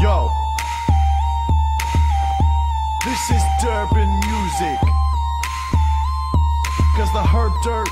Yo, This is Durban music. Cause the herb dirt